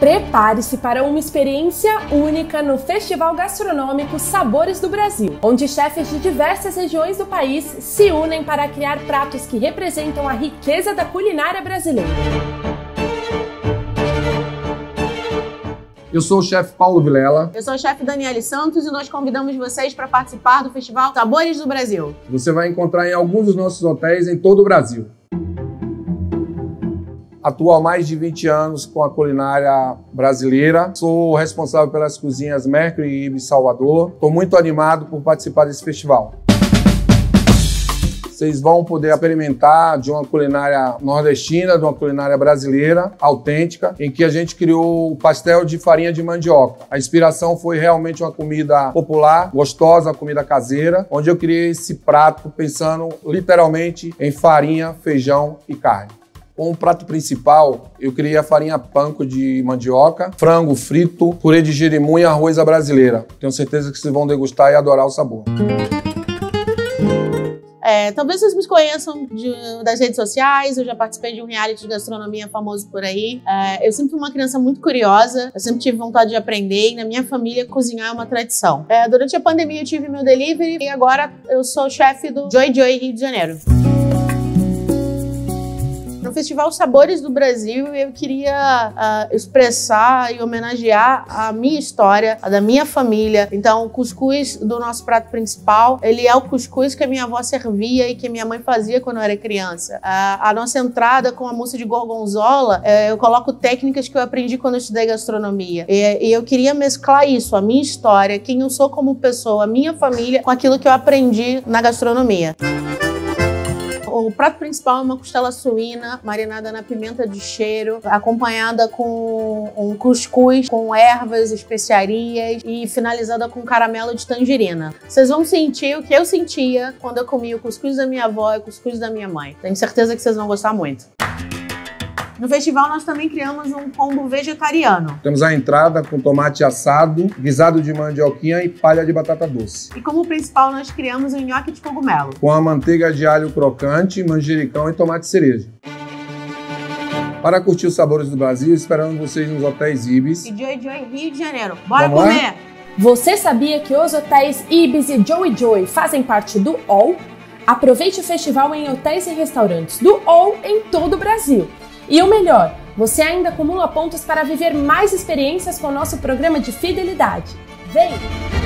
Prepare-se para uma experiência única no Festival Gastronômico Sabores do Brasil, onde chefes de diversas regiões do país se unem para criar pratos que representam a riqueza da culinária brasileira. Eu sou o chefe Paulo Vilela. Eu sou o chefe Daniele Santos e nós convidamos vocês para participar do Festival Sabores do Brasil. Você vai encontrar em alguns dos nossos hotéis em todo o Brasil. Atuo há mais de 20 anos com a culinária brasileira. Sou responsável pelas cozinhas Mercury e Ibis Salvador. Estou muito animado por participar desse festival. Vocês vão poder experimentar de uma culinária nordestina, de uma culinária brasileira, autêntica, em que a gente criou o pastel de farinha de mandioca. A inspiração foi realmente uma comida popular, gostosa, comida caseira, onde eu criei esse prato pensando literalmente em farinha, feijão e carne. Como prato principal, eu criei a farinha panko de mandioca, frango frito, purê de jerimum e arroz à brasileira. Tenho certeza que vocês vão degustar e adorar o sabor. É, talvez vocês me conheçam de, das redes sociais, eu já participei de um reality de gastronomia famoso por aí. É, eu sempre fui uma criança muito curiosa, eu sempre tive vontade de aprender e na minha família cozinhar é uma tradição. É, durante a pandemia eu tive meu delivery e agora eu sou chefe do Joy Joy Rio de Janeiro no Festival Sabores do Brasil eu queria uh, expressar e homenagear a minha história, a da minha família. Então, o cuscuz do nosso prato principal, ele é o cuscuz que a minha avó servia e que minha mãe fazia quando eu era criança. Uh, a nossa entrada com a mousse de gorgonzola, uh, eu coloco técnicas que eu aprendi quando eu estudei gastronomia. E, e eu queria mesclar isso, a minha história, quem eu sou como pessoa, a minha família, com aquilo que eu aprendi na gastronomia. O prato principal é uma costela suína marinada na pimenta de cheiro, acompanhada com um cuscuz com ervas, especiarias e finalizada com caramelo de tangerina. Vocês vão sentir o que eu sentia quando eu comia o cuscuz da minha avó e o cuscuz da minha mãe. Tenho certeza que vocês vão gostar muito. No festival, nós também criamos um combo vegetariano. Temos a entrada com tomate assado, guisado de mandioquinha e palha de batata doce. E como principal, nós criamos o um nhoque de cogumelo. Com a manteiga de alho crocante, manjericão e tomate cereja. Para curtir os sabores do Brasil, esperamos vocês nos hotéis Ibis. E Joy Joy Rio de Janeiro. Bora Vamos comer! Lá? Você sabia que os hotéis Ibis e Joy Joy fazem parte do OL? Aproveite o festival em hotéis e restaurantes do OL em todo o Brasil. E o melhor, você ainda acumula pontos para viver mais experiências com o nosso programa de fidelidade. Vem!